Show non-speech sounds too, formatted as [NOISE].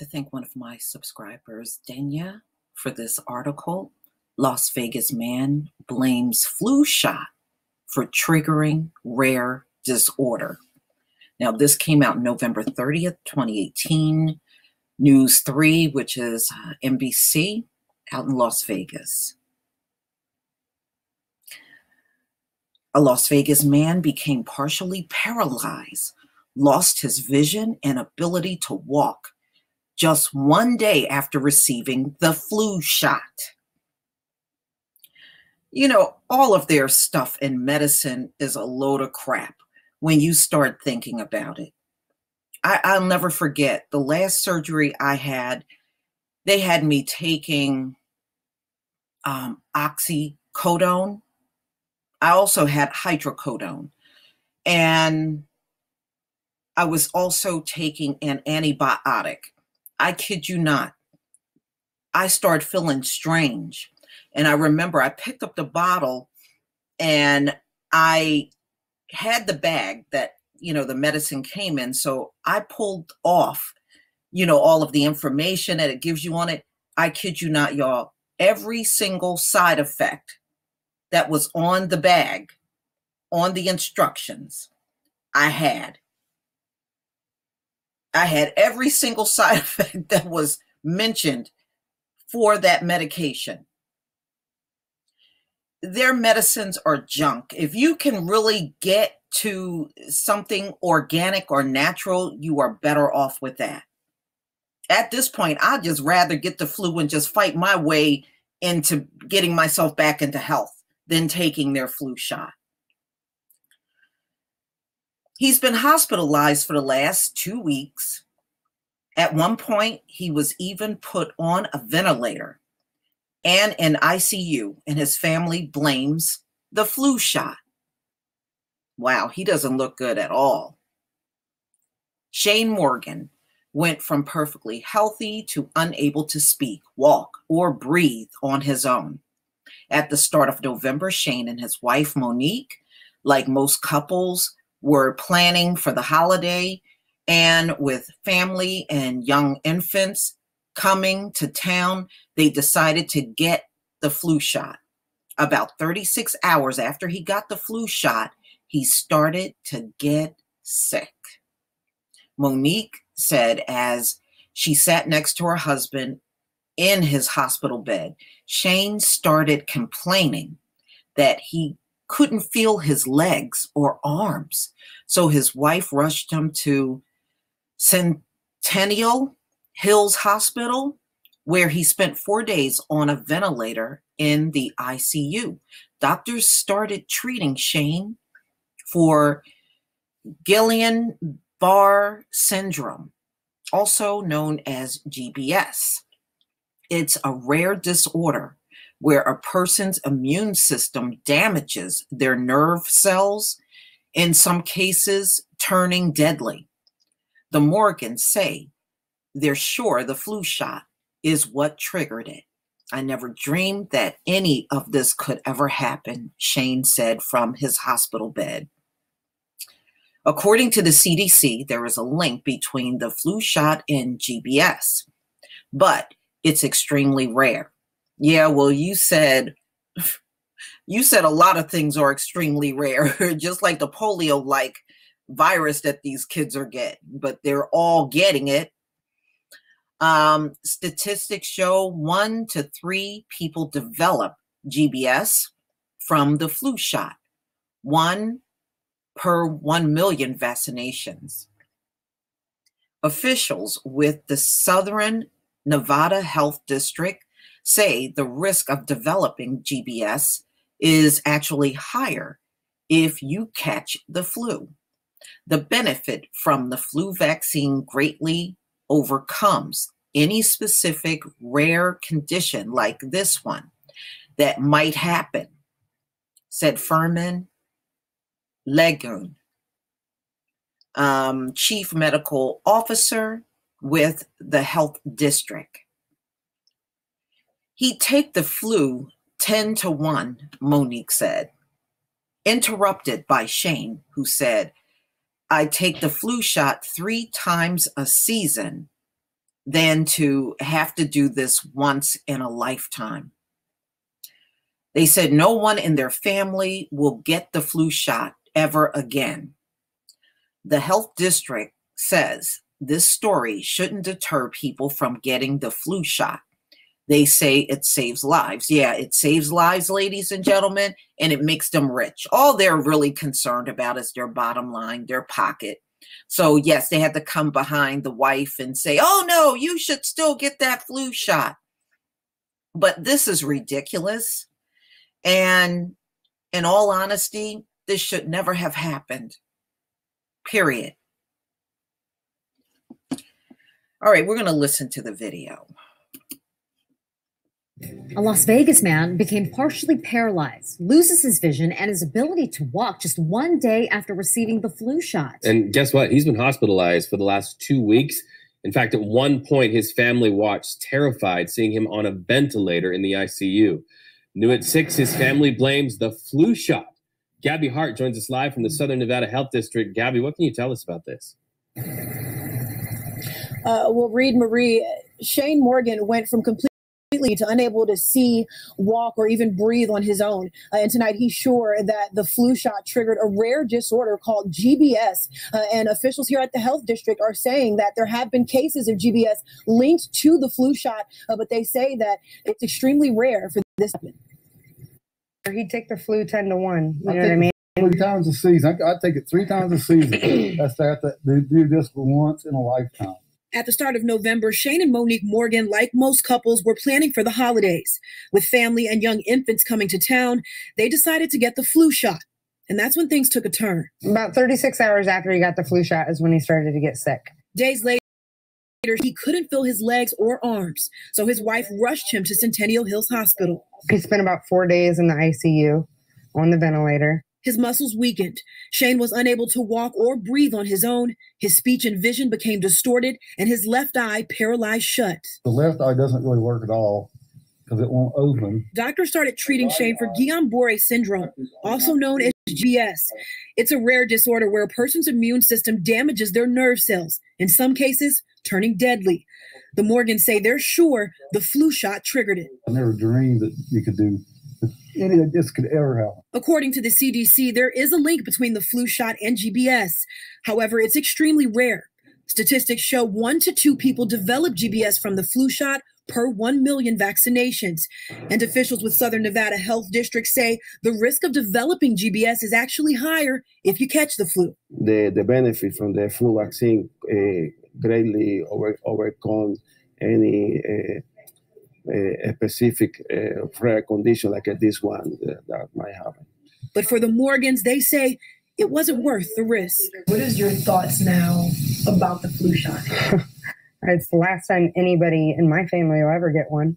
to thank one of my subscribers, Denya, for this article. Las Vegas man blames flu shot for triggering rare disorder. Now, this came out November 30th, 2018. News 3, which is uh, NBC out in Las Vegas. A Las Vegas man became partially paralyzed, lost his vision and ability to walk just one day after receiving the flu shot. You know, all of their stuff in medicine is a load of crap when you start thinking about it. I, will never forget the last surgery I had, they had me taking um, oxycodone I also had hydrocodone. And I was also taking an antibiotic. I kid you not. I started feeling strange. And I remember I picked up the bottle and I had the bag that, you know, the medicine came in. So I pulled off, you know, all of the information that it gives you on it. I kid you not, y'all. Every single side effect that was on the bag, on the instructions, I had. I had every single side [LAUGHS] effect that was mentioned for that medication. Their medicines are junk. If you can really get to something organic or natural, you are better off with that. At this point, I'd just rather get the flu and just fight my way into getting myself back into health than taking their flu shot. He's been hospitalized for the last two weeks. At one point, he was even put on a ventilator and in ICU, and his family blames the flu shot. Wow, he doesn't look good at all. Shane Morgan went from perfectly healthy to unable to speak, walk, or breathe on his own. At the start of November, Shane and his wife, Monique, like most couples, were planning for the holiday. And with family and young infants coming to town, they decided to get the flu shot. About 36 hours after he got the flu shot, he started to get sick. Monique said as she sat next to her husband in his hospital bed, Shane started complaining that he couldn't feel his legs or arms. So his wife rushed him to Centennial Hills Hospital, where he spent four days on a ventilator in the ICU. Doctors started treating Shane for Guillain Barre syndrome, also known as GBS. It's a rare disorder where a person's immune system damages their nerve cells, in some cases, turning deadly. The Morgans say they're sure the flu shot is what triggered it. I never dreamed that any of this could ever happen, Shane said from his hospital bed. According to the CDC, there is a link between the flu shot and GBS. But it's extremely rare. Yeah, well, you said [LAUGHS] you said a lot of things are extremely rare, [LAUGHS] just like the polio like virus that these kids are getting, but they're all getting it. Um, statistics show one to three people develop GBS from the flu shot, one per 1 million vaccinations. Officials with the Southern Nevada Health District say the risk of developing GBS is actually higher if you catch the flu. The benefit from the flu vaccine greatly overcomes any specific rare condition like this one that might happen, said Fermin Leguen, um, Chief Medical Officer with the health district. He'd take the flu 10 to 1, Monique said, interrupted by Shane, who said, I take the flu shot three times a season. than to have to do this once in a lifetime. They said no one in their family will get the flu shot ever again. The health district says this story shouldn't deter people from getting the flu shot. They say it saves lives. Yeah, it saves lives, ladies and gentlemen, and it makes them rich. All they're really concerned about is their bottom line, their pocket. So, yes, they had to come behind the wife and say, oh, no, you should still get that flu shot. But this is ridiculous. And in all honesty, this should never have happened. Period. All right, we're going to listen to the video. A Las Vegas man became partially paralyzed, loses his vision and his ability to walk just one day after receiving the flu shot. And guess what? He's been hospitalized for the last two weeks. In fact, at one point, his family watched terrified seeing him on a ventilator in the ICU. New at six, his family blames the flu shot. Gabby Hart joins us live from the Southern Nevada Health District. Gabby, what can you tell us about this? Uh, well, Reed Marie, Shane Morgan went from complete to unable to see, walk, or even breathe on his own. Uh, and tonight he's sure that the flu shot triggered a rare disorder called GBS. Uh, and officials here at the health district are saying that there have been cases of GBS linked to the flu shot, uh, but they say that it's extremely rare for this. He'd take the flu 10 to 1. You know what I mean? Three times a season. I, I take it three times a season. [CLEARS THROAT] That's that. They do this for once in a lifetime. At the start of November, Shane and Monique Morgan, like most couples, were planning for the holidays. With family and young infants coming to town, they decided to get the flu shot. And that's when things took a turn. About 36 hours after he got the flu shot is when he started to get sick. Days later, he couldn't feel his legs or arms, so his wife rushed him to Centennial Hills Hospital. He spent about four days in the ICU on the ventilator. His muscles weakened. Shane was unable to walk or breathe on his own. His speech and vision became distorted, and his left eye paralyzed shut. The left eye doesn't really work at all because it won't open. Doctors started treating Shane for Guillain-Barré syndrome, also known as GBS. It's a rare disorder where a person's immune system damages their nerve cells, in some cases, turning deadly. The Morgans say they're sure the flu shot triggered it. I never dreamed that you could do this could ever happen. According to the CDC, there is a link between the flu shot and GBS. However, it's extremely rare. Statistics show one to two people develop GBS from the flu shot per 1 million vaccinations. And officials with Southern Nevada Health District say the risk of developing GBS is actually higher if you catch the flu. The, the benefit from the flu vaccine uh, greatly over, overcome any uh, a specific uh, rare condition like this one that, that might happen. But for the Morgans, they say it wasn't worth the risk. What is your thoughts now about the flu shot? [LAUGHS] it's the last time anybody in my family will ever get one.